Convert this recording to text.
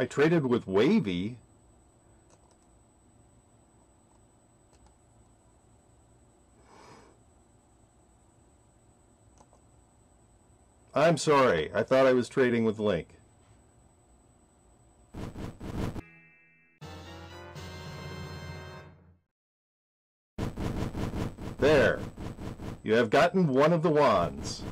I traded with Wavy. I'm sorry. I thought I was trading with Link. There. You have gotten one of the wands.